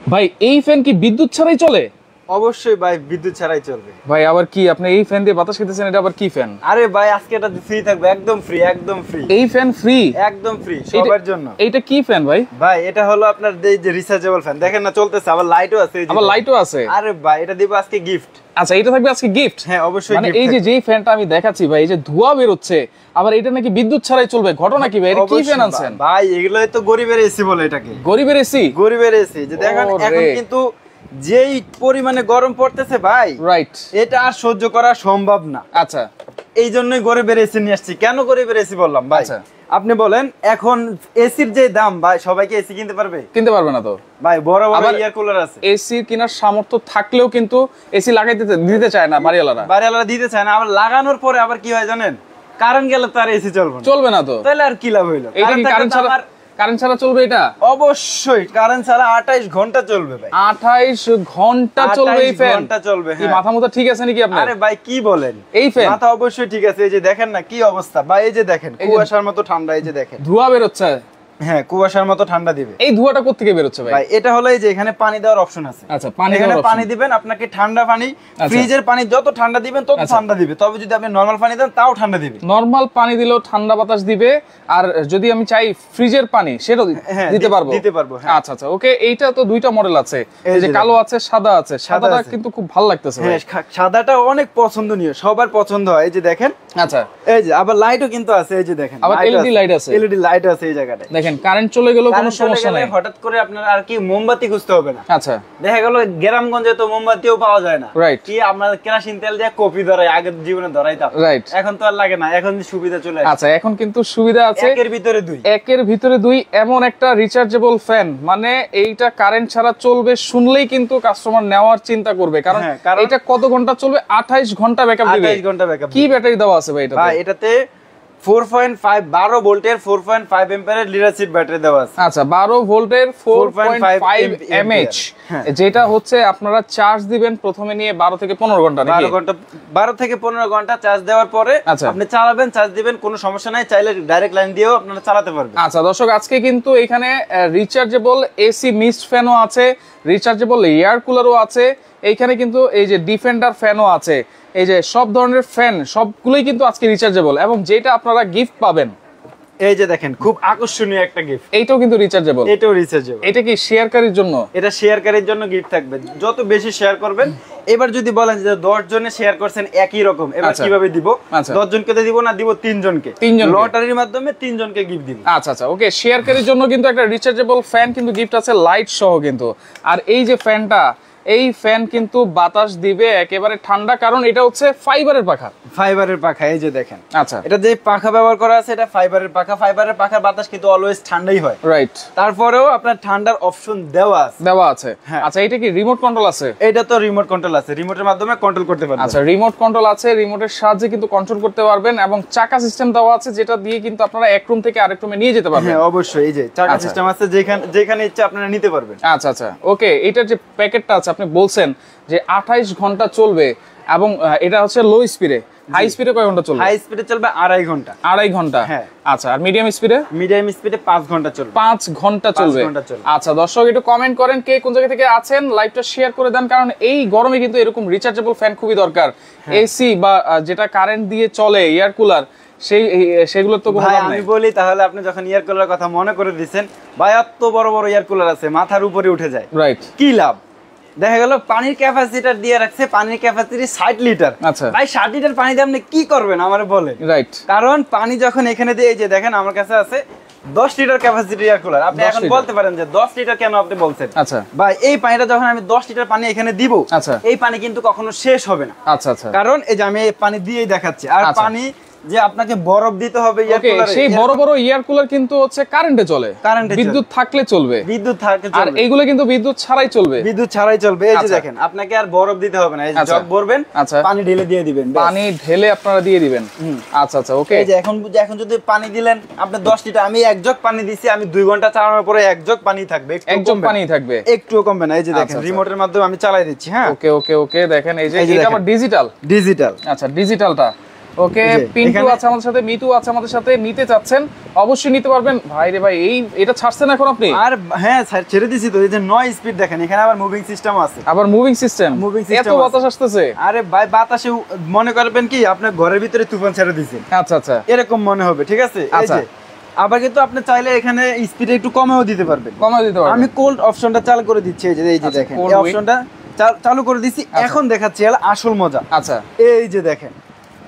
ভাই এই ফ্যান কি বিদ্যুৎ ছাড়াই চলে? অবশ্যই ভাই বিদ্যুৎ ছাড়াই চলবে। ভাই আবার কি? আপনি এই ফ্যান দিয়ে বাতাস খেতেছেন এটা আবার কি ফ্যান আরে ভাই আজকে এটা ফ্রি থাকবে একদম ফ্রি একদম ফ্রি এই ফ্যান ফ্রি একদম ফ্রি সবার জন্য। এইটা কি ফ্যান ভাই? ভাই এটা হলো আপনার এই যে রিচার্জেবল ফ্যান দেখেন না চলতেছে আবার লাইটও আছে আবার লাইটও আছে? আরে ভাই এটা দিব আজকে গিফট আচ্ছা এটা থাকবে আজকে গিফট হ্যাঁ অবশ্যই মানে এই যে। যেই ফ্যানটা আমি দেখাচ্ছি ভাই এই যে ধোঁয়া বের হচ্ছে আবার এটা নাকি বিদ্যুৎ ছাড়াই চলবে? ঘটনা কি ভাই? এটা কি ফ্যান আনছেন? ভাই এগুলোই তো গরিবের এসি বলে এটাকে। গরিবের এসি গরিবের এসি যে দেখেন এখন কিন্তু যেই পরিমাণে গরম পড়তেছে ভাই রাইট এটা আর সহ্য করা সম্ভব না। আচ্ছা। এই জন্যই গরিবের এসি নিয়ে আসছি। কেন গরিবের এসি বললাম ভাই? আচ্ছা। আপনি বলেন এখন এসির যে দাম ভাই সবাইকে এসি কিনতে পারবে? কিনতে পারবে না তো। ভাই বড় বড় এয়ার কুলার আছে। এসি কেনার সামর্থ্য থাকলেও কিন্তু এসি লাগাইতে দিতে চায় না বাড়িওয়ালারা। বাড়িওয়ালা দিতে চায় না আবার লাগানোর পরে আবার কি হয় জানেন? কারেন্ট গেলে তার এসি চলবে না। চলবে না তো। তাহলে আর কি লাভ হইল? এটা কারেন্ট ছাড়া কারেন্ট ছাড়া চলবে এটা? অবশ্যই কারেন্ট ছাড়া আঠাইশ ঘণ্টা চলবে ভাই। আঠাইশ ঘণ্টা চলবে এই 28 ফ্যান ঘণ্টা চলবে হ্যাঁ। মাথা মতো ঠিক আছে নাকি আপনার? আরে ভাই কি বলেন? এই ফ্যান মাথা অবশ্যই ঠিক আছে এই যে দেখেন না কি অবস্থা? ভাই এই যে দেখেন কুয়াশার মতো ঠান্ডা এই যে দেখেন। ধোঁয়া বেরোচ্ছে। হ্যাঁ কুয়াশার মতো ঠান্ডা দিবে। এই ধোঁয়াটা কোথেকে বেরোচ্ছে ভাই? ভাই এটা হলো এই যে এখানে পানি দেওয়ার অপশন আছে। আচ্ছা পানি এখানে পানি দিবেন আপনাকে ঠান্ডা পানি আচ্ছা। ফ্রিজের পানি যত ঠান্ডা দিবেন তত আচ্ছা। ঠান্ডা দিবে। তবে যদি আপনি নরমাল পানি দেন তাও ঠান্ডা দিবে। নরমাল পানি দিলেও ঠান্ডা বাতাস দিবে আর যদি আমি চাই ফ্রিজের পানি সেটাও হ্যাঁ, দিতে পারব? দিতে পারব, হ্যাঁ। আচ্ছা আচ্ছা ওকে এইটা তো দুইটা মডেল আছে। এই যে কালো আছে সাদা আছে সাদাটা কিন্তু খুব ভালো লাগতেছে হ্যাঁ সাদাটা অনেক পছন্দনীয় সবার পছন্দ হয়। এই যে দেখেন। আচ্ছা। এই যে আবার লাইটও কিন্তু আছে এই যে দেখেন। আবার LED light আছে। এলইডি লাইট আছে এই জায়গাটায়। দেখেন কারেন্ট চলে গেলেও কোনো সমস্যা নাই। হঠাৎ করে আপনার আর কি মোমবাতি খুঁজতে হবে না। আচ্ছা। দেখা গেল গ্রামগঞ্জে তো মোমবাতিও পাওয়া যায় না। Right. কি আমরা কেরাসিন তেল দিয়ে কপি ধরাই আগের জীবনে ধরাইতাম। রাইট এখন তো আর লাগে না এখন সুবিধা চলে আচ্ছা এখন কিন্তু সুবিধা আছে। একের ভিতরে দুই। একের ভিতরে দুই এমন একটা রিচার্জেবল ফ্যান মানে এইটা কারেন্ট ছাড়া চলবে শুনলেই কিন্তু কাস্টমার নেওয়ার চিন্তা করবে। কারণ হ্যাঁ, কারণ- এটা কত ঘণ্টা চলবে? 28 ঘণ্টা ব্যাকআপ দিবে। 28 ঘণ্টা ব্যাকআপ কি ব্যাটারি দেওয়া আছে ভাই এটাতে? ভাই এটাতে 4.5 12 ভোল্টের 4.5 এম্পিয়ারের লিডারশিপ ব্যাটারি দেওয়া আছে আচ্ছা 12 ভোল্টের 4.5 4.5 এমএইচ হ্যাঁ। যেটা হচ্ছে আপনারা চার্জ দিবেন প্রথমে নিয়ে 12 থেকে 15 ঘণ্টা নাকি 12 ঘণ্টা 12 থেকে 15 ঘণ্টা চার্জ দেওয়ার পরে আচ্ছা। আপনি চালাবেন চার্জ দিবেন কোনো সমস্যা নাই চাইলে ডাইরেক্ট লাইন দিয়েও আপনারা চালাতে পারবেন আচ্ছা দর্শক আজকে কিন্তু এখানে রিচার্জেবল এসি মিস্ট ফ্যানও আছে রিচার্জেবল এয়ার কুলারও আছে এইখানে কিন্তু এই যে ডিফেন্ডার ফ্যানও আছে। এই যে সব ধরনের ফ্যান সবগুলোই কিন্তু আজকে রিচার্জেবল এবং যেটা আপনারা গিফট পাবেন। এই যে দেখেন খুব আকর্ষণীয় একটা গিফট এইটাও কিন্তু রিচার্জেবল এটাও রিচার্জেবল এটা কি শেয়ারকারীর জন্য? এটা শেয়ারকারীর জন্য গিফট থাকবে। যত বেশি শেয়ার করবেন এবার যদি বলেন যে দশ জনে শেয়ার করছেন একই রকম এবার আচ্ছা। কীভাবে দিব? আচ্ছা। দশ জনকে তো দিব না দিব তিনজনকে। তিনজনকে। লটারির মাধ্যমে তিনজনকে গিফট দিব। আচ্ছা আচ্ছা ওকে শেয়ারকারীর জন্য কিন্তু একটা রিচার্জেবল ফ্যান কিন্তু গিফট আছে লাইট সহ কিন্তু। আর এই যে ফ্যানটা এই ফ্যান কিন্তু বাতাস দিবে একেবারে ঠান্ডা কারণ এটা হচ্ছে ফাইবারের পাখা। ফাইবারের পাখা এই যে দেখেন। আচ্ছা। এটা যে পাখা ব্যবহার করা আছে এটা ফাইবারের পাখা। ফাইবারের পাখার বাতাস কিন্তু অলওয়েজ ঠান্ডাই হয়। রাইট তারপরেও আপনার ঠান্ডার অপশন দেওয়া আছে। দেওয়া আছে। হ্যাঁ। আচ্ছা এটা কি রিমোট কন্ট্রোল আছে? এটা তো রিমোট কন্ট্রোল আছে। রিমোটের মাধ্যমে কন্ট্রোল করতে পারবেন। আচ্ছা রিমোট কন্ট্রোল আছে রিমোটের সাহায্যে কিন্তু কন্ট্রোল করতে পারবেন এবং চাকা সিস্টেম দেওয়া আছে যেটা দিয়ে কিন্তু আপনারা এক রুম থেকে আরেক রুমে নিয়ে যেতে পারবেন। হ্যাঁ অবশ্যই। এই যে চাকা আচ্ছা। সিস্টেম আছে যেখানে যেখানে ইচ্ছা আপনারা নিতে পারবেন। আচ্ছা আচ্ছা। ওকে এটার যে প্যাকেটটা আছে আপনি বলছেন যে আঠাইশ ঘণ্টা চলবে এবং এটা হচ্ছে লো স্পিডে হাই স্পিডে কয় ঘণ্টা চলবে? হাই স্পিডে চলবে আড়াই ঘণ্টা। আড়াই ঘণ্টা? হ্যাঁ। আচ্ছা আর মিডিয়াম স্পিডে মিডিয়াম স্পিডে পাঁচ ঘণ্টা চলবে। পাঁচ ঘণ্টা চলবে। আচ্ছা দর্শক একটু কমেন্ট করেন কে কোন জায়গা থেকে আছেন। লাইভটা শেয়ার করে দেন কারণ এই গরমে কিন্তু এরকম রিচার্জেবল ফ্যান খুবই দরকার। হ্যাঁ। এসি বা যেটা কারেন্ট দিয়ে চলে এয়ার কুলার সেই সেগুলোর তো ভাই আমি বলি তাহলে আপনি যখন এয়ার কুলার কথা মনে করে দিচ্ছেন ভাই এত বড় বড় এয়ার কুলার আছে মাথার উপরে উঠে যায়। রাইট কি লাভ? দেখা গেল পানির ক্যাপাসিটার দিয়ে রাখছে পানির ক্যাপাসিটি ষাট লিটার আচ্ছা। ভাই ষাট লিটার পানি দিয়ে আপনি কি করবেন আমার বলে রাইট কারণ পানি যখন এখানে দিয়ে এই যে দেখেন আমার কাছে আছে দশ লিটার ক্যাপাসিটি ইয়ার কুলার আপনি এখন বলতে পারেন যে দশ লিটার কেন আপনি বলছেন? আচ্ছা। ভাই এই পানিটা যখন আমি দশ লিটার পানি এখানে দিব আচ্ছা। এই পানি কিন্তু কখনো শেষ হবে না। আচ্ছা আচ্ছা। কারণ এই যে আমি এই পানি দিয়েই দেখাচ্ছি। আর আচ্ছা। পানি যে আপনাকে বরফ দিতে হবে ইয়ার কুলারে সেই বড় বড় এয়ার কুলার কিন্তু হচ্ছে কারেন্টে চলে। কারেন্টে বিদ্যুৎ থাকলে চলবে। বিদ্যুৎ থাকে আর। এইগুলো কিন্তু বিদ্যুৎ ছাড়াই চলবে। বিদ্যুৎ ছাড়াই চলবে। এই যে আচ্ছা। দেখেন আপনাকে আর বরফ দিতে হবে না। এই যে আচ্ছা। জগ ভরবেন আচ্ছা। পানি ঢেলে দিয়ে দিবেন পানি ঢেলে আপনারা দিয়ে দিবেন। আচ্ছা আচ্ছা ওকে এই যে এখন এখন যদি পানি দিলেন আপনি দশ লিটার আমি এক জগ পানি দিছি আমি দুই ঘণ্টা চালানোর পরে এক জগ পানি থাকবে। কমবে না। পানি থাকবে। একটু কমবে না। এই যে দেখেন আচ্ছা, আচ্ছা। রিমোটের মাধ্যমে আমি চালাই দিচ্ছি হ্যাঁ? ওকে ওকে ওকে দেখেন এই যে এটা দেখেন। আবার ডিজিটাল ডিজিটাল আচ্ছা ডিজিটালটা ওকে পিন্টু আছে আমাদের সাথে মিতু আছে আমাদের সাথে নিতে চাচ্ছেন অবশ্যই নিতে পারবেন। ভাই রে ভাই এই এটা ছাড়ছেন এখন আপনি? আর হ্যাঁ স্যার ছেড়ে দিছি তো এই যে নয় স্পিড দেখেন এখানে আবার মুভিং সিস্টেম আছে। আবার মুভিং সিস্টেম Moving এত বাতাস আসতেছে। আরে ভাই বাতাসে মনে করবেন কি আপনার ঘরের ভিতরে তুফান ছেড়ে দিছেন আচ্ছা আচ্ছা। এরকম মনে হবে ঠিক আছে? আচ্ছা। আবার কিন্তু আপনি চাইলে এখানে স্পিড একটু কমেও দিতে পারবেন। কমাই দিতে পারবেন। আমি কোল্ড অপশনটা চালু করে দিচ্ছি এই যে এই যে আচ্ছা, দেখেন। এই অপশনটা চালু করে দিচ্ছি আচ্ছা। এখন দেখাচ্ছি আসল মজা। আচ্ছা। এই যে দেখেন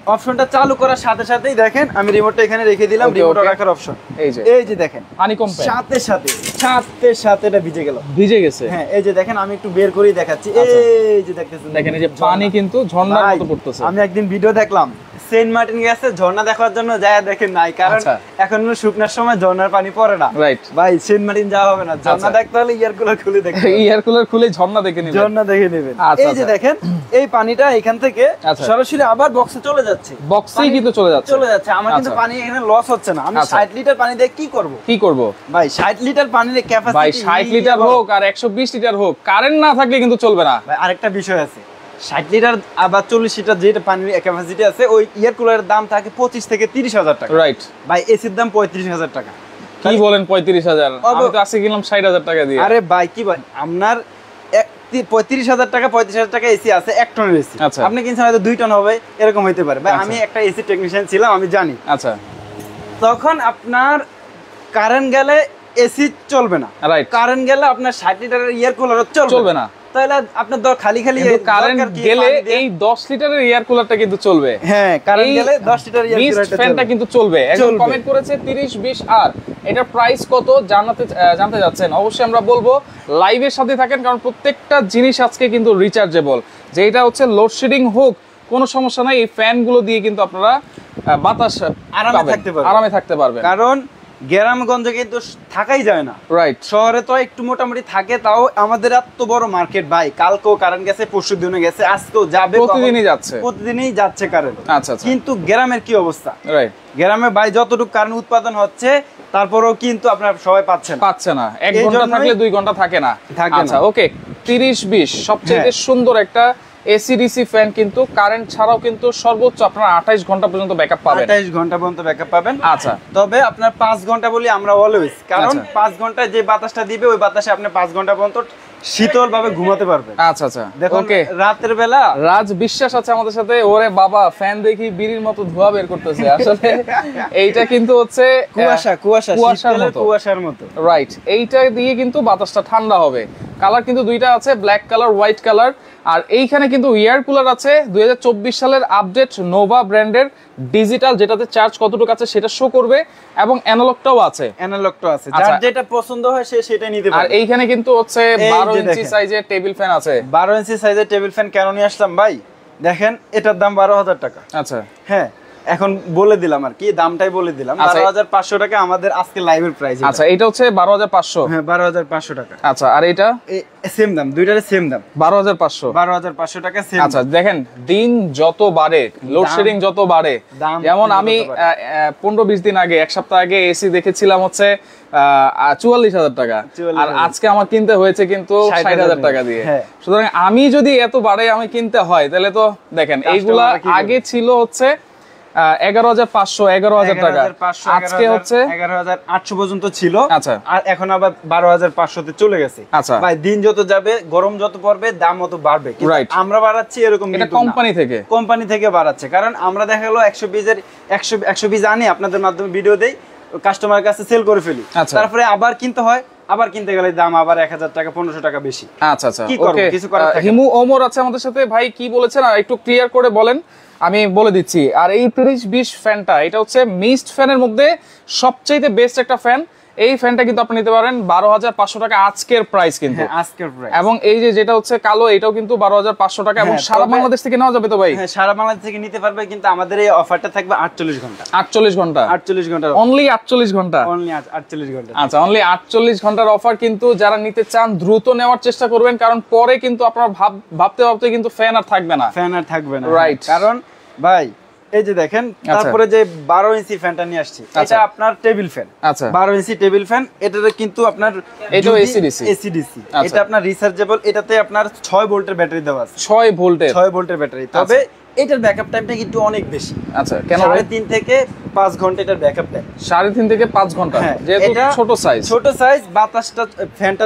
অপশনটা চালু করার সাথে সাথেই দেখেন আমি রিমোটটা এখানে রেখে দিলাম রিমোট রাখার অপশন এই যে। এই যে দেখেন হানিকম প্যান সাথে সাথে সাথে সাথে এটা ভিজে গেল। ভিজে গেছে। হ্যাঁ এই যে দেখেন আমি একটু বের করেই দেখাচ্ছি। আচ্ছা। এই যে দেখতেছেন। দেখেন এই যে পানি কিন্তু ঝর্ণার মতো পড়তেছে। আমি একদিন ভিডিও দেখলাম সেন্ট মার্টিন গেছে ঝর্ণা দেখার জন্য যায় দেখেন নাই কারণ আচ্ছা। এখন শুকনার সময় ঝর্ণার পানি পড়ে না রাইট ভাই সেন্ট মার্টিন যাওয়া হবে না ঝর্ণা আচ্ছা। দেখতে হলে ইয়ারগুলো খুলে দেখতে। এয়ার কুলার খুলে ঝর্ণা দেখে নিবেন ঝর্ণা দেখে নেবেন আচ্ছা, এই যে। দেখেন এই পানিটা এখান থেকে। সরাসরি আবার বক্সে চলে যাচ্ছে বক্সেই কিন্তু চলে যাচ্ছে চলে যাচ্ছে আমার কিন্তু। পানি এখানে লস হচ্ছে না আমি আচ্ছা। ষাট লিটার পানি দিয়ে কি করব কি করব ভাই ষাট লিটার পানির ক্যাপাসিটি ভাই ষাট লিটার হোক আর একশো বিশ লিটার হোক কারেন্ট না থাকলে কিন্তু চলবে না ভাই আরেকটা বিষয় আছে ষাট লিটার আবার চল্লিশ লিটার যেটা পানির ক্যাপাসিটি আছে ওই ইয়ার কুলারের দাম থাকে পঁচিশ থেকে তিরিশ হাজার টাকা। রাইট ভাই এসির দাম পঁয়ত্রিশ হাজার টাকা। কি বলেন পঁয়ত্রিশ হাজার? আমি তো আজকে কিনলাম ষাট হাজার টাকা দিয়ে। আরে ভাই কি ভাই আপনার পঁয়ত্রিশ হাজার টাকা পঁয়ত্রিশ হাজার টাকা এসি আছে এক টনের এসি আচ্ছা। আপনি কিনছেন হয়তো দুই টন হবে এরকম হইতে পারে। ভাই আচ্ছা। আমি একটা এসি টেকনিশিয়ান ছিলাম আমি জানি। আচ্ছা। তখন আপনার কারেন্ট গেলে এসি চলবে না। রাইট কারেন্ট গেলে আপনার ষাট লিটারের ইয়ার কুলার চলবে না। তাহলে আপনার দর খালি খালি কারেন্ট গেলে এই দশ লিটারের এয়ার কুলারটা কিন্তু চলবে। হ্যাঁ কারেন্ট গেলে দশ লিটার ইয়ার মিস্ট কুলারটা ফ্যানটা কিন্তু চলবে। একজন কমেন্ট করেছে 30 20 আর। এটার প্রাইস কত জানাতে জানতে যাচ্ছেন অবশ্যই আমরা বলব লাইভের সাথে থাকেন কারণ প্রত্যেকটা জিনিস আজকে কিন্তু রিচার্জেবল যেটা হচ্ছে লোডশেডিং হোক কোনো সমস্যা নাই এই ফ্যানগুলো দিয়ে কিন্তু আপনারা বাতাস আরামে থাকতে পারবেন। আরামে থাকতে পারবেন। কারণ গ্রামগঞ্জে কিন্তু থাকাই যায় না। রাইট শহরে তো একটু মোটামুটি থাকে তাও আমাদের এত বড় মার্কেট ভাই। কালকেও কারেন্ট গেছে পরশু দিনে গেছে আজকেও যাবে প্রতিদিনই যাচ্ছে। প্রতিদিনই যাচ্ছে কারেন্ট আচ্ছা আচ্ছা। কিন্তু গ্রামের কি অবস্থা? রাইট গ্রামে ভাই যতটুকু কারেন্ট উৎপাদন হচ্ছে তারপরেও কিন্তু আপনার সবাই পাচ্ছে না। পাচ্ছে না। এক ঘণ্টা থাকলে দুই ঘণ্টা থাকে না। থাকে আচ্ছা ওকে তিরিশ বিশ সবচেয়ে হ্যাঁ। সুন্দর একটা এসিডিসি ফ্যান কিন্তু কারেন্ট ছাড়াও কিন্তু সর্বোচ্চ আপনার আঠাইশ ঘণ্টা পর্যন্ত ব্যাকআপ পাবেন। আঠাইশ ঘণ্টা পর্যন্ত ব্যাকআপ পাবেন। আচ্ছা। তবে আপনার পাঁচ ঘণ্টা বলি আমরা অলওয়েজ কারণ আচ্ছা। পাঁচ ঘন্টায় যে বাতাসটা দিবে ওই বাতাসে আপনি পাঁচ ঘণ্টা পর্যন্ত শীতল ভাবে ঘুমাতে পারবেন। আচ্ছা আচ্ছা। দেখুন রাতের বেলা রাজ বিশ্বাস আছে আমাদের সাথে ওরে বাবা ফ্যান দেখি বিড়ির মতো ধোয়া বের করতেছে। আসলে এইটা কিন্তু হচ্ছে কুয়াশা কুয়াশা কুয়াশার মতো। কুয়াশার মতো। রাইট এইটা দিয়ে কিন্তু বাতাসটা ঠান্ডা হবে। কালার কিন্তু দুইটা আছে ব্ল্যাক কালার হোয়াইট কালার আর এইখানে কিন্তু এয়ার কুলার আছে দুই হাজার চব্বিশ সালের আপডেট নোভা ব্র্যান্ডের ডিজিটাল যেটাতে চার্জ কতটুকু আছে সেটা শো করবে এবং অ্যানালগটাও আছে। অ্যানালগটাও আছে। আচ্ছা। যার যেটা পছন্দ হয় সে সেটা নিতে পারে আর এইখানে কিন্তু হচ্ছে এই বারো যে ইঞ্চি সাইজের টেবিল ফ্যান আছে। বারো ইঞ্চি সাইজের টেবিল ফ্যান কেন নিয়ে আসলাম ভাই? দেখেন এটার দাম বারো হাজার টাকা। আচ্ছা। হ্যাঁ এখন বলে দিলাম আর কি দামটাই বলে দিলাম। আচ্ছা। বারো হাজার পাঁচশো টাকা আমাদের আজকে লাইভের প্রাইস আচ্ছা এটা হচ্ছে বারো হাজার পাঁচশো? হ্যাঁ বারো হাজার পাঁচশো টাকা। আচ্ছা আর এটা? সেম দাম দুইটারে সেম দাম। বারো হাজার পাঁচশো? বারো হাজার পাঁচশো টাকা সেম আচ্ছা দেখেন দিন যত বাড়ে লোডশেডিং যত বাড়ে যেমন আমি। পনেরো বিশ দিন আগে এক সপ্তাহ আগে এসি দেখেছিলাম হচ্ছে চুয়াল্লিশ হাজার টাকা। আর আজকে আমার কিনতে হয়েছে কিন্তু 60,000 ষাট হাজার টাকা। দিয়ে। হ্যাঁ। সুতরাং আমি যদি এত বাড়ে আমি কিনতে হয় তাহলে তো দেখেন এইগুলা আগে ছিল হচ্ছে এগারো হাজার পাঁচশো এগারো হাজার টাকা। আজকে হচ্ছে? এগারো হাজার আটশো পর্যন্ত ছিল। আচ্ছা। আর এখন আবার বারো হাজার পাঁচশোতে চলে গেছে। আচ্ছা। ভাই দিন যত যাবে গরম যত পড়বে দাম অত বাড়বে। আমরা বাড়াচ্ছি এরকম। কোম্পানি থেকে। কোম্পানি থেকে বাড়াচ্ছে। কারণ আমরা দেখা গেলো একশো বিজের একশো একশো বিজ আনি আপনাদের মাধ্যমে ভিডিও দেই কাস্টমারের কাছে সেল করে ফেলি। আচ্ছা। তারপরে আবার কিনতে হয় আবার কিনতে গেলে দাম আবার এক হাজার টাকা পনেরোশো টাকা বেশি। আচ্ছা আচ্ছা। কি করব? কিছু করার হিমু ওমর আছে আমাদের সাথে। ভাই কি বলেছেন? আর একটু ক্লিয়ার করে বলেন। আমি বলে দিচ্ছি। আর এই তিরিশ বিশ ফ্যানটা এটা হচ্ছে মিস্ট ফ্যানের মধ্যে সবচাইতে বেস্ট একটা ফ্যান এই ফ্যানটা কিন্তু আপনি নিতে পারেন বারো হাজার পাঁচশো টাকা আজকের প্রাইস কিন্তু। হ্যাঁ আজকের প্রাইস এবং এই যে যেটা হচ্ছে কালো এটাও কিন্তু বারো হাজার পাঁচশো টাকা এবং হ্যাঁ, সারা বাংলাদেশ থেকে নেওয়া যাবে তো ভাই? হ্যাঁ সারা বাংলাদেশ থেকে নিতে পারবে কিন্তু আমাদের এই অফারটা থাকবে আটচল্লিশ ঘণ্টা। আটচল্লিশ ঘণ্টা। আটচল্লিশ ঘণ্টা অনলি আটচল্লিশ ঘণ্টা? অনলি আটচল্লিশ ঘণ্টা। আচ্ছা অনলি আটচল্লিশ ঘণ্টার অফার কিন্তু যারা নিতে চান দ্রুত নেওয়ার চেষ্টা করবেন কারণ পরে কিন্তু আপনার ভাব ভাবতে ভাবতে কিন্তু ফ্যান আর থাকবে না। ফ্যান আর থাকবে না। রাইট কারণ ভাই এই যে দেখেন আচ্ছা। তারপরে যে বারো ইঞ্চি ফ্যানটা নিয়ে আসছি আচ্ছা। এটা আপনার টেবিল ফ্যান আচ্ছা। বারো ইঞ্চি টেবিল ফ্যান এটাতে কিন্তু আপনার এসিডিসি আচ্ছা। এটা আপনার রিচার্জেবল এটাতে আপনার ছয় ভোল্টের ব্যাটারি দেওয়া আছে। ছয় ভোল্টের ছয় ভোল্টের ব্যাটারি তবে এটার ব্যাকআপ টাইমটা কিন্তু অনেক বেশি। আচ্ছা কেন সাড়ে তিন থেকে পাঁচ ঘণ্টা এটার ব্যাকআপ টাইম সাড়ে তিন থেকে পাঁচ ঘণ্টা হ্যাঁ, যেহেতু ছোট সাইজ ছোট সাইজ বাতাসটা ফ্যানটা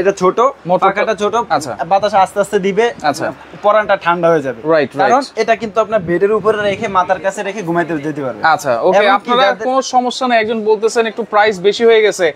এটা ছোট পাখাটা ছোট আচ্ছা। বাতাস আস্তে আস্তে দিবে আচ্ছা। পরানটা ঠান্ডা হয়ে যাবে। Right. কারণ এটা কিন্তু আপনার বেডের উপরে রেখে মাথার কাছে রেখে ঘুমাইতে যেতে পারবে। আচ্ছা ওকে আপনারা কোনো সমস্যা নেই একজন বলতেছেন একটু প্রাইস বেশি হয়ে গেছে।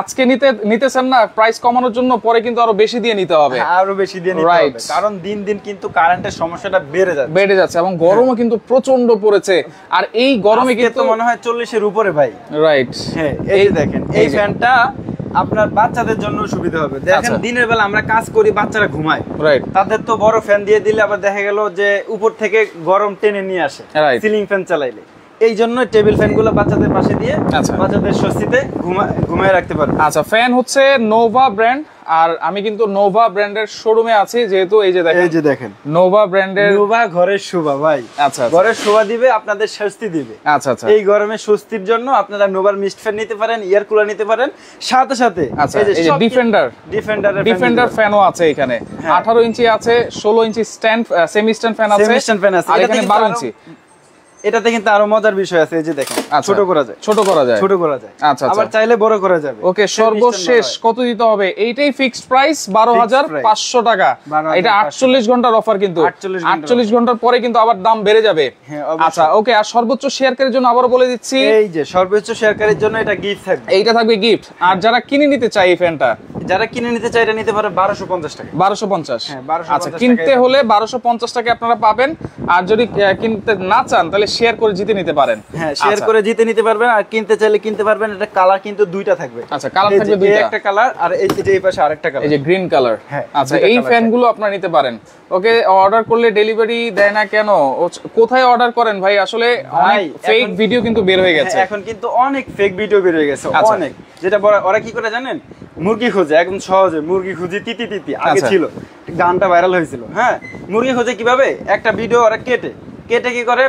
আজকে নিতে নিতেছেন না প্রাইস কমানোর জন্য পরে কিন্তু আরও বেশি দিয়ে নিতে হবে। হ্যাঁ, আরও বেশি দিয়ে নিতে হবে। কারণ দিন দিন কিন্তু কারেন্টের সমস্যাটা বেড়ে যাচ্ছে। বেড়ে যাচ্ছে। এবং গরমও কিন্তু প্রচণ্ড পড়েছে। আর এই গরমে কিন্তু মনে হয় চল্লিশের উপরে ভাই। রাইট হ্যাঁ এই দেখেন এই ফ্যানটা আপনার বাচ্চাদের জন্য সুবিধা হবে। দেখেন আচ্ছা। দিনের বেলা আমরা কাজ করি বাচ্চারা ঘুমায়। রাইট তাদের তো বড় ফ্যান দিয়ে দিলে আবার দেখা গেল যে উপর থেকে গরম টেনে নিয়ে আসে. সিলিং ফ্যান চালাইলে। এই জন্য টেবিল ফ্যানগুলো বাচ্চাদের পাশে দিয়ে আচ্ছা। বাচ্চাদের স্বস্তিতে ঘুমা- ঘুমায় রাখতে পারবে। আচ্ছা ফ্যান হচ্ছে নোভা ব্র্যান্ড আর আমি কিন্তু নোভা ব্র্যান্ডের শোরুমে আছি যেহেতু এই যে দেখেন। এই যে দেখেন। নোভা ব্র্যান্ডের নোভা ঘরের শোভা ভাই। আচ্ছা, আচ্ছা। ঘরের শোভা দিবে আপনাদের স্বস্তি দিবে। আচ্ছা আচ্ছা। এই গরমে স্বস্তির জন্য আপনারা নোভার মিস্ট ফ্যান নিতে পারেন এয়ার কুলার নিতে পারেন। সাথে সাথে আচ্ছা এই যে ডিফেন্ডার ডিফেন্ডার ডিফেন্ডার ফ্যানও আছে এখানে। হ্যাঁ। আঠারো ইঞ্চি আছে ষোলো inch stand semi stand fan আছে। Semi stand fan আছে। আর এখানে কিন্তু বারো আরো- ইঞ্চি। এটাতে কিন্তু আরও মজার বিষয় আছে এই যে দেখেন আচ্ছা। ছোট করা যায়। ছোট করা যায়। ছোট করা যায়। আচ্ছা, আচ্ছা। আবার চাইলে বড় করা যাবে। ওকে সর্বশেষ কত দিতে হবে? এইটাই ফিক্সড প্রাইস বারো হাজার price। পাঁচশো টাকা এটা আটচল্লিশ ঘণ্টার অফার কিন্তু। 48 ঘণ্টার পরে কিন্তু আবার দাম বেড়ে যাবে। হ্যাঁ, আচ্ছা ওকে আর সর্বোচ্চ শেয়ারকারীর জন্য আবারও বলে দিচ্ছি। এই যে সর্বোচ্চ শেয়ারকারীর জন্য এটা গিফট থাকবে। এইটা থাকবে গিফট আর যারা কিনে নিতে চায় এই ফ্যানটা? যারা কিনে নিতে চায় এটা নিতে পারে বারোশো পঞ্চাশ টাকা। বারোশো পঞ্চাশ। হ্যাঁ, 1250 আচ্ছা কিনতে হলে বারোশো পঞ্চাশ টাকা আপনারা পাবেন। আর যদি কিনতে না চান তাহলে শেয়ার করে জিতে নিতে পারেন। হ্যাঁ শেয়ার আচ্ছা। করে জিতে নিতে পারবেন আর কিনতে চাইলে কিনতে পারবেন এটা কালার কিন্তু দুইটা থাকবে। আচ্ছা, যে থাকবে এই দুইটা। একটা কালার আর এই যে এই পাশে আরেকটা কালার এই যে গ্রিন কালার হ্যাঁ, আচ্ছা এই ফ্যানগুলো আপনারা নিতে পারেন। ওকে অর্ডার করলে ডেলিভারি দেয় না কেন? কোথায় অর্ডার করেন ভাই? আসলে অনেক ফেক ভিডিও কিন্তু বের হয়ে গেছে। হ্যাঁ, এখন কিন্তু অনেক ফেক ভিডিও বের হয়ে গেছে আচ্ছা। অনেক। যেটা বড়- ওরা কি করে জানেন? মুরগি খোঁজে একদম সহজে। মুরগি খুঁজি তিতি তিতি। আগে আচ্ছা। ছিল। গানটা ভাইরাল হয়েছিল। হ্যাঁ মুরগি খোঁজে কীভাবে? একটা ভিডিও ওরা কেটে। কেটে কি করে?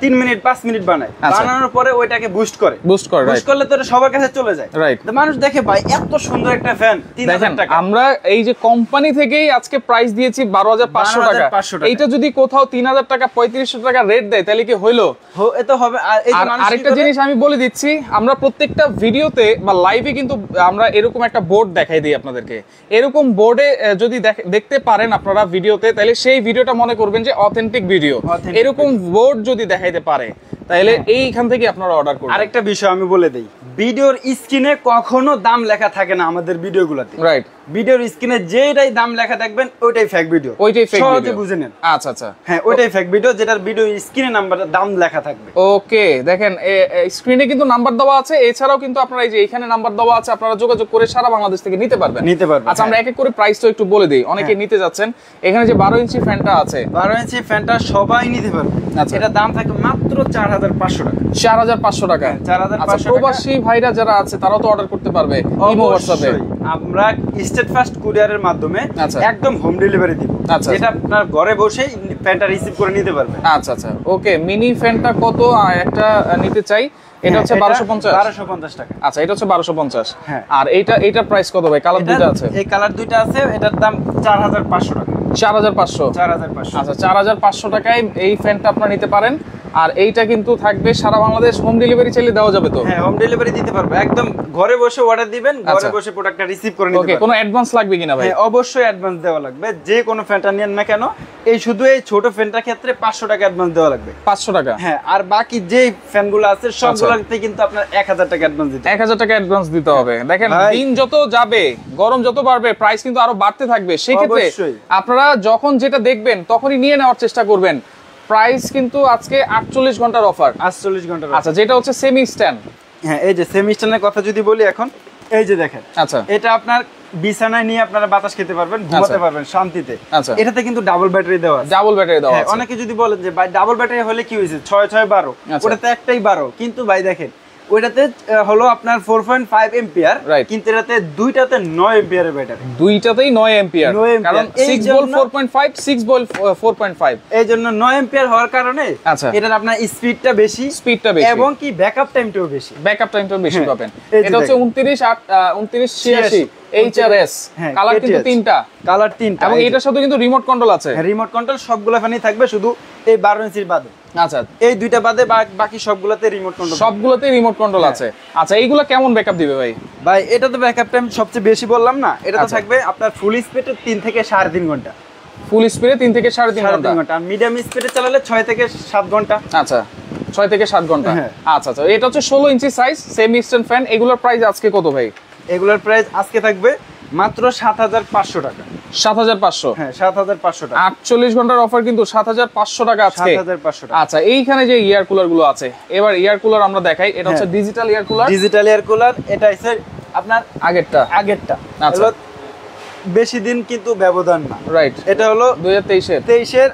তিন মিনিট পাঁচ মিনিট বানায়। আচ্ছা। বানানোর পরে ওইটাকে বুস্ট করে। বুস্ট করে বুস্ট করলে তো সবার কাছে চলে যায়। Right. তো মানুষ দেখে ভাই এত সুন্দর একটা ফ্যান তিন দেখেন হাজার টাকা। আমরা এই যে কোম্পানি থেকেই আজকে প্রাইস দিয়েছি বারো হাজার পাঁচশো টাকা। 12,500 টাকা। এইটা যদি কোথাও তিন হাজার টাকা পঁয়ত্রিশশো টাকা রেট দেয় তাহলে কি হইল? হো- এ তো হবে। আর এই যে মানুষ আরেকটা জিনিস আমি বলে দিচ্ছি আমরা প্রত্যেকটা ভিডিওতে বা লাইভে কিন্তু আমরা এরকম একটা বোর্ড দেখাই দিই আপনাদেরকে। এরকম বোর্ডে যদি দেখ- দেখতে পারেন আপনারা ভিডিওতে তাহলে সেই ভিডিওটা মনে করবেন যে অথেন্টিক ভিডিও Authentic এরকম বোর্ড যদি দেখাইতে পারে তাহলে এইখান থেকে আপনারা অর্ডার করুন আরেকটা বিষয় আমি বলে দেই ভিডিওর স্ক্রিনে কখনো দাম লেখা থাকে না আমাদের ভিডিওগুলোতে। রাইট ভিডিওর স্ক্রিনে যেটাই দাম লেখা দেখবেন ওইটাই ফেক ভিডিও ওইটাই ফেক সহজে ভিডিও বুঝে নেন। আচ্ছা আচ্ছা। হ্যাঁ ওইটাই ফেক ভিডিও যেটার ভিডিও স্ক্রিনে নাম্বার দাম লেখা থাকবে। ওকে দেখেন স্ক্রিনে কিন্তু নাম্বার দেওয়া আছে এছাড়াও কিন্তু আপনারা এই যে এখানে নাম্বার দেওয়া আছে আপনারা যোগাযোগ করে সারা বাংলাদেশ থেকে নিতে পারবেন। নিতে পারবেন, আচ্ছা আমরা এক এক করে প্রাইস তো একটু বলে দিই অনেকে নিতে যাচ্ছেন। এখানে যে বারো ইঞ্চি ফ্যানটা আছে। বারো ইঞ্চি ফ্যানটা সবাই নিতে পারবে। আচ্ছা। এটা দাম থাকে মাত্র চার হাজার পাঁচশো টাকা। চার হাজার পাঁচশো টাকা। হ্যাঁ, 4,500 আচ্ছা, টাকা। প্রবাসী ভাইরা যারা আছে তারাও তো অর্ডার করতে পারবে। ইমো অবশ্যই। আমরা স্টেট ফার্স্ট কুরিয়ারের মাধ্যমে আচ্ছা। একদম হোম ডেলিভারি দিব। আচ্ছা। যেটা আপনার ঘরে বসে ফ্যানটা রিসিভ করে নিতে পারবে। আচ্ছা আচ্ছা। ওকে মিনি ফ্যানটা কত? একটা নিতে চাই। এটা হচ্ছে বারোশো পঞ্চাশ। বারোশো পঞ্চাশ টাকা। আচ্ছা এটা হচ্ছে বারোশো পঞ্চাশ। হ্যাঁ। আর এইটা এইটা প্রাইস কত ভাই? কালার দুইটা আছে? এই কালার দুইটা আছে এটার দাম চার হাজার পাঁচশো টাকা। চার হাজার পাঁচশো। আচ্ছা চার হাজার পাঁচশো টাকায় এই ফ্যানটা আপনারা নিতে পারেন। আর এইটা কিন্তু থাকবে সারা বাংলাদেশ হোম ডেলিভারি চাইলে দেওয়া যাবে তো? হ্যাঁ হোম ডেলিভারি দিতে পারবে। একদম ঘরে বসে অর্ডার দিবেন ঘরে আচ্ছা। বসে প্রোডাক্টটা রিসিভ করে নিতে পারবেন। কোনো অ্যাডভান্স লাগবে কিনা ভাই? হ্যাঁ অবশ্যই অ্যাডভান্স দেওয়া লাগবে। যে কোনো ফ্যানটা নেন না কেন এই শুধু এই ছোট ফ্যানটার ক্ষেত্রে পাঁচশো টাকা অ্যাডভান্স দেওয়া লাগবে। পাঁচশো টাকা? হ্যাঁ আর বাকি যে ফ্যানগুলো আছে আচ্ছা। সবগুলোতে কিন্তু আপনার এক হাজার টাকা অ্যাডভান্স দিতে হবে। এক হাজার টাকা অ্যাডভান্স দিতে হবে। দেখেন দিন যত যাবে গরম যত বাড়বে প্রাইস কিন্তু আরও বাড়তে থাকবে। সেক্ষেত্রে অবশ্যই। আপনারা যখন যেটা দেখবেন তখনই নিয়ে নেওয়ার চেষ্টা করবেন। প্রাইস কিন্তু আজকে আটচল্লিশ ঘণ্টার অফার আটচল্লিশ ঘণ্টা আচ্ছা যেটা হচ্ছে সেমি স্ট্যান্ড হ্যাঁ এই যে সেমিস্টারের কথা যদি বলি এখন এই যে দেখেন আচ্ছা। এটা আপনার বিছানায় নিয়ে আপনারা বাতাস খেতে পারবেন ঘুমাতে আচ্ছা। পারবেন শান্তিতে। আচ্ছা। এটাতে কিন্তু ডাবল ব্যাটারি দেওয়া ডাবল ব্যাটারি দেওয়া হ্যাঁ, অনেকে যদি বলেন যে ভাই ডাবল ব্যাটারি হলে কি হয়েছে? ছয় ছয় বারো। আচ্ছা। ওটাতে একটাই বারো। কিন্তু ভাই দেখেন ওইটাতে হলো আপনার ফোর পয়েন্ট ফাইভ এম্পিয়ার কিন্তু এটাতে দুইটাতে ব্যাটারি দুইটাতেই নয় এম্পিয়ার 9 ampere। কারণ এই সিক্স বল জন্য- four point five six ball four point five এই জন্য হওয়ার কারণে আচ্ছা। এটার আপনার স্পিডটা বেশি স্পিডটা বেশি। এবং কি ব্যাকআপ টাইমটাও বেশি। ব্যাকআপ টাইমটা বেশি হ্যাঁ, পাবেন। এটা হচ্ছে দেখেন। উনত্রিশ আট উনত্রিশ ছিয়াশি 86, এইচ আর এস। হ্যাঁ, কালার কিন্তু তিনটা। কালার তিনটা এবং এটার সাথে কিন্তু রিমোট কন্ট্রোল আছে। রিমোট কন্ট্রোল সবগুলো ফ্যানই থাকবে শুধু এই বারো ইঞ্চির বাদে। আচ্ছা এই দুইটা বাদে বাকি সবগুলোতে রিমোট কন্ট্রোল সবগুলোতে রিমোট কন্ট্রোল। আছে। আচ্ছা এইগুলো কেমন ব্যাকআপ দিবে ভাই? ভাই এটা তো ব্যাকআপ টাইম সবচেয়ে বেশি বললাম না। এটা তো আচ্ছা। থাকবে আপনার ফুল স্পিডে তিন থেকে সাড়ে তিন ঘণ্টা। ফুল স্পিডে তিন থেকে সাড়ে তিন সাড়ে ঘণ্টা। আর মিডিয়াম স্পিডে চালালে ছয় থেকে সাত ঘণ্টা। আচ্ছা ছয় থেকে সাত ঘণ্টা। হ্যাঁ। আচ্ছা আচ্ছা এটা হচ্ছে ষোলো inch size semi stand fan এগুলোর প্রাইস আজকে কত ভাই? এগুলোর প্রাইস আজকে থাকবে মাত্র সাত হাজার পাঁচশো টাকা। সাত হাজার পাঁচশো। হ্যাঁ সাত হাজার পাঁচশো টাকা আটচল্লিশ ঘণ্টার অফার কিন্তু সাত হাজার পাঁচশো টাকা সাত আজকে হাজার পাঁচশো টাকা আচ্ছা এইখানে যে ইয়ার কুলারগুলো আছে এবার ইয়ার কুলার আমরা দেখাই। এটা হচ্ছে হ্যাঁ। Digital air cooler. Digital air cooler এটা হচ্ছে আপনার আগেরটা। আগেরটা। আচ্ছা। বেশি দিন কিন্তু ব্যবধান না। রাইট এটা হলো দুই হাজার তেইশের। তেইশের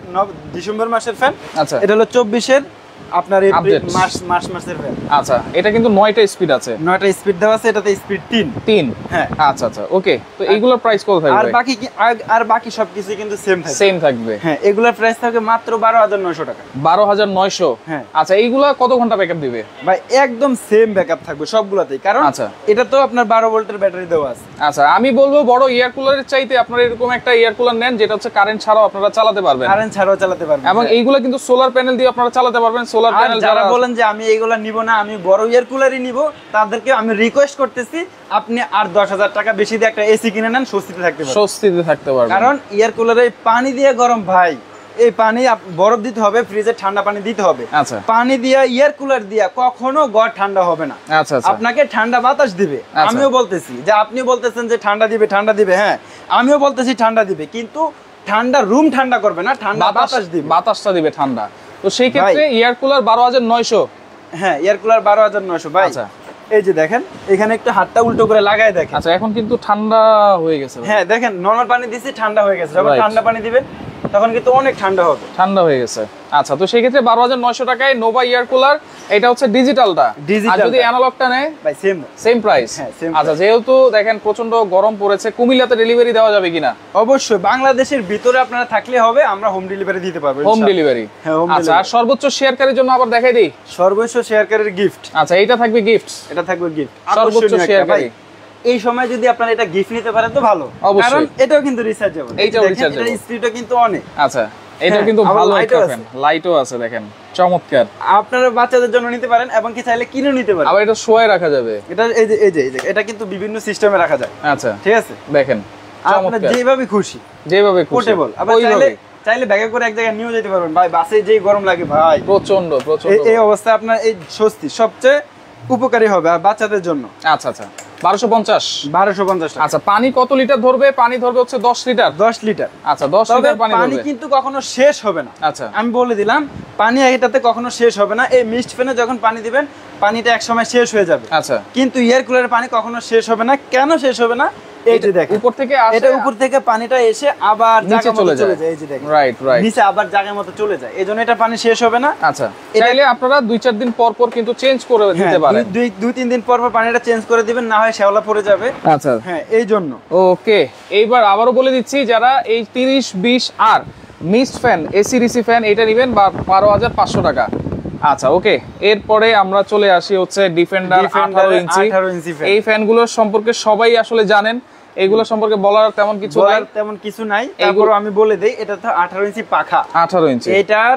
ডিসেম্বর মাসের ফ্যান আচ্ছা। এটা হলো চব্বিশের আপনার Update। মাস মাস মাসের আচ্ছা এটা কিন্তু নয়টা স্পিড আছে। নয়টা স্পিড দেওয়া আছে এটাতে স্পিড তিন। তিন? হ্যাঁ। আচ্ছা আচ্ছা ওকে তো এইগুলোর প্রাইস কত আর বাকি আর- বাকি সবকিছু কিন্তু সেম থাকবে। সেম থাকবে। হ্যাঁ এগুলোর প্রাইস থাকবে মাত্র বারো হাজার নয়শো টাকা। বারো হাজার নয়শো? হ্যাঁ। আচ্ছা এইগুলা কত ঘণ্টা ব্যাকআপ দিবে? ভাই একদম সেম ব্যাকআপ থাকবে সবগুলাতেই। কারণ আচ্ছা। এটা তো আপনার বারো ভোল্টের ব্যাটারি দেওয়া আছে। আচ্ছা আমি বলব বড় ইয়ার কুলারের চাইতে আপনারা এরকম একটা ইয়ার কুলার নেন যেটা হচ্ছে কারেন্ট ছাড়াও আপনারা চালাতে পারবেন। কারেন্ট ছাড়াও চালাতে পারবেন। এবং হ্যাঁ। এইগুলা কিন্তু সোলার প্যানেল দিয়ে আপনারা চালাতে পারবেন সোলার প্যানেল যারা বলেন যে আমি এইগুলা নিব না আমি বড় ইয়ার কুলারই নিব তাদেরকে আমি রিকোয়েস্ট করতেছি আপনি আর দশ হাজার টাকা বেশি দিয়ে একটা এসি কিনে নেন স্বস্তিতে থাকতে পারবেন। স্বস্তিতে থাকতে পারবেন। কারণ ইয়ার কুলারে পানি দিয়ে গরম ভাই এই পানি বরফ দিতে হবে ফ্রিজে ঠান্ডা পানি দিতে হবে। আচ্ছা। পানি দিয়া ইয়ার কুলার দিয়া কখনো ঘর ঠান্ডা হবে না। আচ্ছা আচ্ছা। আপনাকে ঠান্ডা বাতাস দিবে। আমিও বলতেছি যে আপনি বলতেছেন যে ঠান্ডা দিবে ঠান্ডা দিবে হ্যাঁ। আমিও বলতেছি ঠান্ডা দিবে কিন্তু ঠান্ডা রুম ঠান্ডা করবে না ঠান্ডা বাতাস দিবে। বাতাসটা দিবে ঠান্ডা। তো সেই ক্ষেত্রে এয়ার কুলার বারো হাজার নয়শো। হ্যাঁ এয়ার কুলার বারো হাজার নয়শো ভাই। আচ্ছা। এই যে দেখেন এখানে একটু হাতটা উল্টো করে লাগায় দেখেন। আচ্ছা এখন কিন্তু ঠান্ডা হয়ে গেছে হ্যাঁ দেখেন নরমাল পানি দিছি ঠান্ডা হয়ে গেছে। যখন ঠান্ডা পানি দিবেন তখন কিন্তু অনেক ঠান্ডা হবে। ঠান্ডা হয়ে গেছে। আচ্ছা তো সেই ক্ষেত্রে বারো হাজার নয়শো টাকায় নোভা ইয়ার কুলার এটা হচ্ছে ডিজিটালটা আর যদি অ্যানালগটা নেয়? ভাই সেম সেম প্রাইস আচ্ছা যেহেতু দেখেন প্রচণ্ড গরম পড়েছে কুমিল্লাতে ডেলিভারি দেওয়া যাবে কিনা? অবশ্যই বাংলাদেশের ভিতরে আপনারা থাকলে হবে আমরা হোম ডেলিভারি দিতে পারব হোম ডেলিভারি হ্যাঁ, আচ্ছা আর। সর্বোচ্চ শেয়ারকারীর জন্য আবার দেখাই দিই। সর্বোচ্চ শেয়ারকারীর গিফট আচ্ছা এইটা থাকবে গিফট এটা থাকবে গিফট সর্বোচ্চ shareকারী। এই সময় যদি আপনারা এটা গিফট নিতে পারেন তো ভালো। কারণ এটাও কিন্তু রিচার্জেবল এইটাও rechargeable। স্পিডও কিন্তু অনেক। আচ্ছা এটা হ্যাঁ, কিন্তু ভালো একটা ফ্যান লাইটও আছে দেখেন। চমৎকার। আপনারা বাচ্চাদের জন্য নিতে পারেন এবং কি চাইলে কিনেও নিতে পারেন। আবার এটা শোয়ে রাখা যাবে। এটা এই যে এই যে এটা কিন্তু বিভিন্ন সিস্টেমে রাখা যায়। আচ্ছা ঠিক আছে? দেখেন আপনার যেভাবে খুশি। যেভাবে খুশি। পোর্টেবল আবার চাইলে চাইলে ব্যাগে করে এক জায়গায় নিয়ে যেতে পারবেন। ভাই বাসে যেই গরম লাগে ভাই। প্রচণ্ড প্রচণ্ড এই এই অবস্থায় আপনার এই স্বস্তি সবচেয়ে উপকারী হবে আর বাচ্চাদের জন্য। আচ্ছা আচ্ছা। বারোশো পঞ্চাশ। বারোশো পঞ্চাশ আচ্ছা পানি কত লিটার ধরবে? পানি ধরবে হচ্ছে দশ লিটার। দশ লিটার। আচ্ছা দশ লিটার পানি পানি কিন্তু কখনো শেষ হবে না। আচ্ছা। আমি বলে দিলাম পানি এটাতে কখনো শেষ হবে না। এই মিস্ট ফ্যানে যখন পানি দিবেন পানিটা এক সময় শেষ হয়ে যাবে। আচ্ছা। কিন্তু এয়ার কুলারের পানি কখনো শেষ হবে না। কেন শেষ হবে না? এই যে দেখেন। উপর থেকে এটা উপর থেকে পানিটা এসে আবার নিচে জায়গা চলে চলে যায়। যায়। এই যে দেখেন। রাইট রাইট নিচে আবার জায়গার মতো চলে যায়। এটা পানি শেষ হবে না। আচ্ছা। চাইলে আপনারা দুই চার দিন পর পর কিন্তু চেঞ্জ করে হ্যাঁ, দিতে পারেন। দুই- দুই তিন দিন পর পর পানিটা চেঞ্জ করে দিবেন না হয় শ্যাওলা পড়ে যাবে। আচ্ছা। হ্যাঁ এই জন্য। ওকে এইবার আবারও বলে দিচ্ছি যারা এই তিরিশ বিশ আর mist fan AC DC fan এটা নেবেন বা বারো হাজার পাঁচশো টাকা। আচ্ছা ওকে। এরপরে আমরা চলে আসি হচ্ছে ডিফেন্ডার Defender আঠারো ইঞ্চি। 18 ইঞ্চি। এই ফ্যানগুলোর সম্পর্কে সবাই আসলে জানেন। এইগুলো সম্পর্কে বলার তেমন কিছু নাই। তেমন কিছু নাই। তারপর আমি বলে দেই এটা তো আঠারো ইঞ্চি পাখা। আঠারো ইঞ্চি। এটার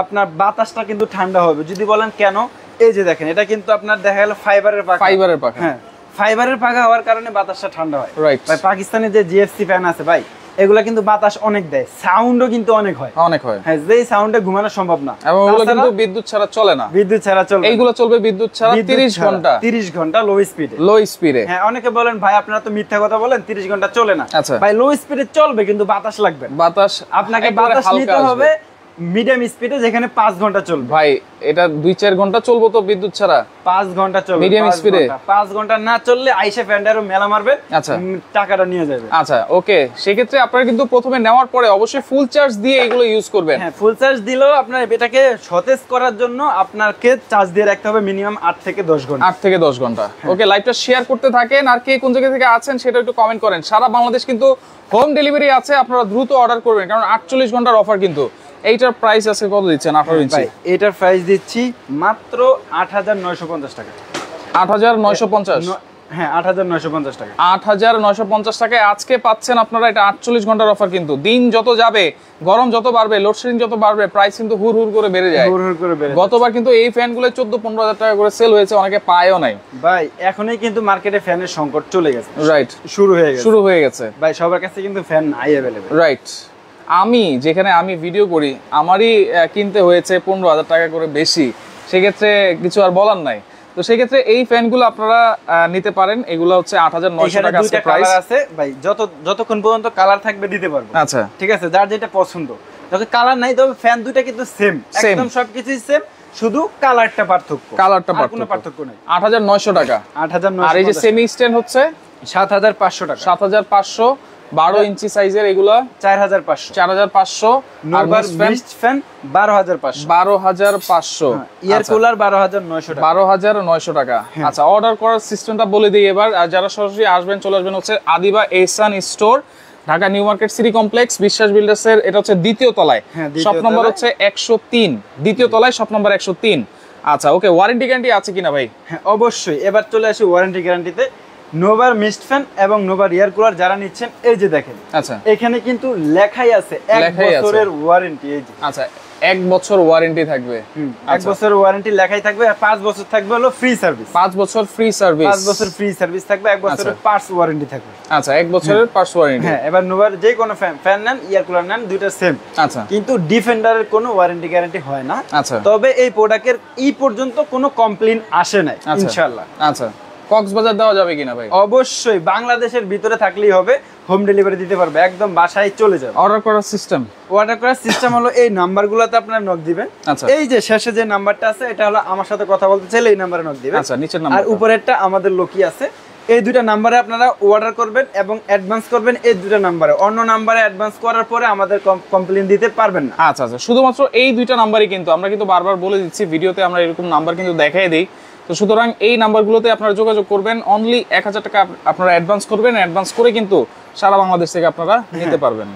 আপনার বাতাসটা কিন্তু ঠান্ডা হবে। যদি বলেন কেন? এই যে দেখেন এটা কিন্তু আপনার দেখা গেল ফাইবারের পাখা। ফাইবারের পাখা। হ্যাঁ ফাইবারের পাখা হওয়ার কারণে বাতাসটা ঠান্ডা হয়। রাইট ভাই পাকিস্তানের যে জিএফসি ফ্যান আছে ভাই এগুলা কিন্তু বাতাস অনেক দেয়। সাউন্ডও কিন্তু অনেক হয়। অনেক হয়। হ্যাঁ যেই সাউন্ডে ঘুমানো সম্ভব না। এবং ওগুলো কিন্তু বিদ্যুৎ ছাড়া চলে না। বিদ্যুৎ ছাড়া চলে এইগুলো চলবে বিদ্যুৎ ছাড়া তিরিশ ঘণ্টা। তিরিশ ঘণ্টা লো স্পিডে লো স্পিডে হ্যাঁ অনেকে বলেন ভাই আপনারা তো মিথ্যা কথা বলেন তিরিশ ঘণ্টা চলে না। আচ্ছা। ভাই লো স্পিডে চলবে কিন্তু বাতাস লাগবে বাতাস আপনাকে বাতাস নিতে হবে মিডিয়াম স্পিডে যেখানে পাঁচ ঘণ্টা চলবে। ভাই এটা দুই চার ঘণ্টা চলবো তো বিদ্যুৎ ছাড়া। পাঁচ ঘণ্টা চলবে পাঁচ speed এ? ঘণ্টা। না চললে আইসে মেলা মারবে আচ্ছা। টাকাটা নিয়ে যাবে। আচ্ছা ওকে। সেক্ষেত্রে আপনারা কিন্তু প্রথমে নেওয়ার পরে অবশ্যই ফুল চার্জ দিয়ে এগুলো ইউজ করবেন। হ্যাঁ ফুল চার্জ দিলেও আপনার এটাকে সতেজ করার জন্য আপনাকে চার্জ দিয়ে রাখতে হবে মিনিমাম আট থেকে দশ ঘণ্টা। আট থেকে দশ ঘণ্টা। ওকে লাইভটা শেয়ার করতে থাকেন। আর কে কোন জায়গা থেকে আছেন সেটা একটু কমেন্ট করেন। সারা বাংলাদেশ কিন্তু হোম ডেলিভারি আছে আপনারা দ্রুত অর্ডার করবেন। কারণ আটচল্লিশ ঘণ্টার অফার কিন্তু। এইটার প্রাইস আছে কত দিচ্ছেন? আঠারো ইঞ্চি। এটার প্রাইস দিচ্ছি মাত্র আট হাজার নয়শো পঞ্চাশ টাকা। আট হাজার নয়শো পঞ্চাশ? হ্যাঁ আট হাজার নয়শো পঞ্চাশ টাকা। আট হাজার নয়শো পঞ্চাশ টাকায় আজকে পাচ্ছেন আপনারা এটা আটচল্লিশ ঘণ্টার অফার কিন্তু। দিন যত যাবে গরম যত বাড়বে লোডশেডিং যত বাড়বে প্রাইস কিন্তু হুর হুর করে বেড়ে যায়। করে বেড়ে গতবার কিন্তু এই ফ্যানগুলো চোদ্দ পনেরো হাজার টাকা করে সেল হয়েছে অনেকে পায়ও নাই। ভাই এখনই কিন্তু মার্কেটে ফ্যানের সংকট চলে গেছে। রাইট শুরু হয়ে গেছে। শুরু হয়ে গেছে। ভাই সবার কাছে কিন্তু ফ্যান নাই অ্যাভেলেবেল রাইট আমি যেখানে আমি ভিডিও করি আমারই কিনতে হয়েছে পনেরো হাজার টাকা করে বেশি। সেক্ষেত্রে কিছু আর বলার নাই। তো সেক্ষেত্রে এই ফ্যানগুলো আপনারা নিতে পারেন। এগুলো হচ্ছে আট হাজার নয়শো টাকা আজকে প্রাইস আছে। ভাই যত যতক্ষণ পর্যন্ত কালার থাকবে দিতে পারব। আচ্ছা। ঠিক আছে যার যেটা পছন্দ। যখন কালার নাই তবে ফ্যান দুইটা কিন্তু সেম. একদম সবকিছুই সেম শুধু কালারটা পার্থক্য। কালারটা কোনো পার্থক্য। পার্থক্য নাই। আট হাজার নয়শো টাকা। আট হাজার আর এই যে সেমি স্ট্যান্ড হচ্ছে? সাত হাজার পাঁচশো টাকা। সাত হাজার পাঁচশো। বারো ইঞ্চি সাইজের এগুলা চার হাজার পাঁচশো। চার হাজার পাঁচশো নোভার ফ্যান বারো হাজার পাঁচশো। বারো হাজার পাঁচশো। ইয়ার কুলার বারো হাজার নয়শো টাকা। বারো হাজার নয়শো টাকা। আচ্ছা অর্ডার করার সিস্টেমটা বলে দিই এবার। আর যারা সরাসরি আসবেন চলে আসবেন হচ্ছে Adiba Ehsan store Dhaka new market city complex Biswas builders এর এটা হচ্ছে দ্বিতীয় তলায়। হ্যাঁ, শপ নম্বর হচ্ছে একশো তিন। দ্বিতীয় তলায় শপ নম্বর একশো তিন। আচ্ছা ওকে ওয়ারেন্টি গ্যারান্টি আছে কিনা ভাই? হ্যাঁ অবশ্যই। এবার চলে আসি ওয়ারেন্টি গ্যারান্টিতে নোভার মিস্ট ফ্যান এবং নোভার ইয়ার কুলার যারা নিচ্ছেন এই যে দেখেন আচ্ছা। এখানে কিন্তু লেখাই আছে এক বছরের ওয়ারেন্টি এই যে। আচ্ছা এক বছর ওয়ারেন্টি থাকবে। এক আচ্ছা। বছরের ওয়ারেন্টি লেখাই থাকবে আর পাঁচ বছর থাকবে হলো ফ্রি সার্ভিস পাঁচ বছর ফ্রি সার্ভিস পাঁচ বছর ফ্রি সার্ভিস থাকবে এক বছরের পার্টস ওয়ারেন্টি থাকবে। আচ্ছা এক বছরের পার্স ওয়ারেন্টি হ্যাঁ এবার নোভার যে কোনো ফ্যান ফ্যান নেন ইয়ার কুলার নেন দুইটা সেম আচ্ছা। কিন্তু ডিফেন্ডারের কোনো ওয়ারেন্টি গ্যারান্টি হয় না। আচ্ছা। তবে এই প্রোডাক্টের এই পর্যন্ত কোনো কমপ্লেন আসে নাই আচ্ছা। ইনশাআল্লাহ। আচ্ছা। কক্সবাজার দেওয়া যাবে কিনা ভাই? অবশ্যই বাংলাদেশের ভিতরে থাকলেই হবে হোম ডেলিভারি দিতে পারবে একদম বাসায় চলে যাবে। অর্ডার করার সিস্টেম অর্ডার করার সিস্টেম হলো এই নাম্বারগুলোতে আপনারা নক দিবেন। আচ্ছা। এই যে শেষে যে নাম্বারটা আছে এটা হলো আমার সাথে কথা বলতে চাইলে এই নাম্বারে নক দিবেন। আচ্ছা নিচের নাম্বার আর উপরেরটা আমাদের লোকই আছে। এই দুইটা নাম্বারে আপনারা অর্ডার করবেন এবং অ্যাডভান্স করবেন এই দুইটা নাম্বারে। অন্য নাম্বারে অ্যাডভান্স করার পরে আমাদের কমপ্লেন দিতে পারবেন না। আচ্ছা আচ্ছা। শুধুমাত্র এই দুইটা নাম্বারই কিন্তু আমরা কিন্তু বারবার বলে দিচ্ছি ভিডিওতে আমরা এরকম নাম্বার কিন্তু দেখাই দিই। তো সুতরাং এই নাম্বারগুলোতে আপনারা যোগাযোগ করবেন। অনলি এক হাজার টাকা আপনারা অ্যাডভান্স করবেন। অ্যাডভান্স করে কিন্তু সারা বাংলাদেশ থেকে আপনারা নিতে পারবেন।